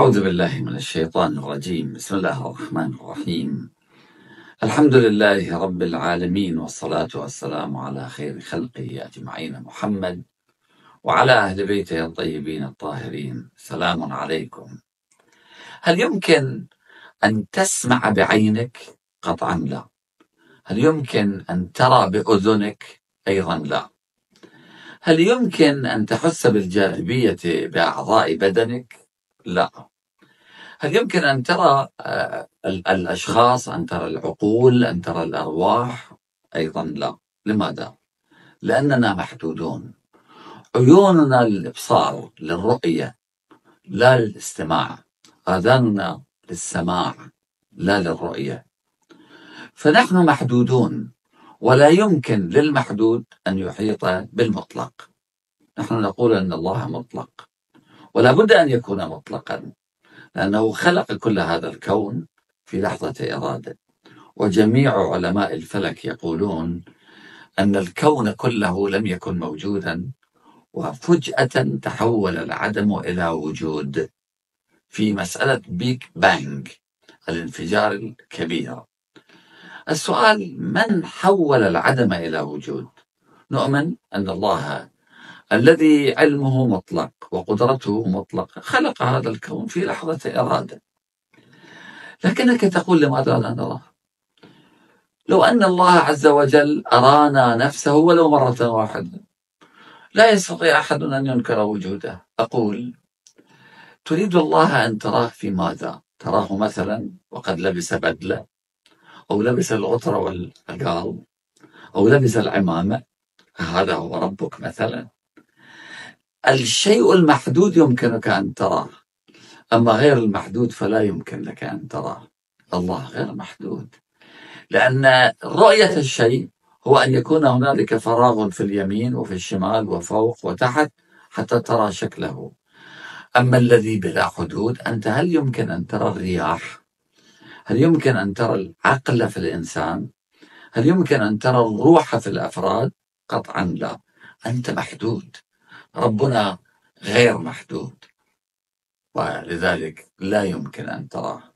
أعوذ بالله من الشيطان الرجيم. بسم الله الرحمن الرحيم. الحمد لله رب العالمين والصلاة والسلام على خير خلقه أجمعين. محمد وعلى أهل بيته الطيبين الطاهرين. سلام عليكم. هل يمكن أن تسمع بعينك؟ قطعا لا. هل يمكن أن ترى بأذنك؟ أيضا لا. هل يمكن أن تحس بالجاذبية بأعضاء بدنك؟ لا. هل يمكن أن ترى آه، الأشخاص أن ترى العقول أن ترى الأرواح؟ أيضا لا. لماذا؟ لأننا محدودون. عيوننا للإبصار للرؤية لا للاستماع. آذاننا للسماع لا للرؤية. فنحن محدودون ولا يمكن للمحدود أن يحيط بالمطلق. نحن نقول أن الله مطلق. ولا بد أن يكون مطلقا لأنه خلق كل هذا الكون في لحظة إرادة. وجميع علماء الفلك يقولون أن الكون كله لم يكن موجودا وفجأة تحول العدم إلى وجود في مسألة بيك بانج الانفجار الكبير. السؤال من حول العدم إلى وجود؟ نؤمن أن الله الذي علمه مطلق وقدرته مطلقة. خلق هذا الكون في لحظة إرادة. لكنك تقول لماذا لا نراه؟ لو أن الله عز وجل أرانا نفسه ولو مرة واحدة. لا يستطيع أحد أن ينكر وجوده. أقول تريد الله أن تراه في ماذا؟ تراه مثلا وقد لبس بدلة أو لبس الغطرة والعقال أو لبس العمامة هذا هو ربك مثلا. الشيء المحدود يمكنك أن تراه أما غير المحدود فلا يمكن لك أن تراه. الله غير محدود. لأن رؤية الشيء هو أن يكون هنالك فراغ في اليمين وفي الشمال وفوق وتحت حتى ترى شكله. أما الذي بلا حدود أنت هل يمكن أن ترى الرياح؟ هل يمكن أن ترى العقل في الإنسان؟ هل يمكن أن ترى الروح في الأفراد؟ قطعا لا. أنت محدود. ربنا غير محدود. ولذلك لا يمكن أن تراه.